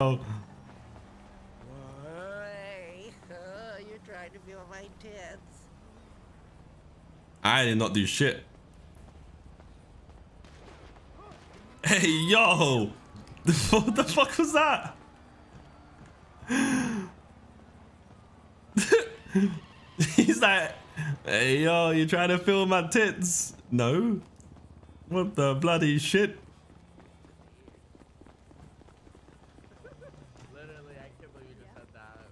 You're trying to feel my tits. I did not do shit. Hey, yo! What the fuck was that? He's like, hey, yo, you trying to film my tits? No. What the bloody shit? can't believe you just said that.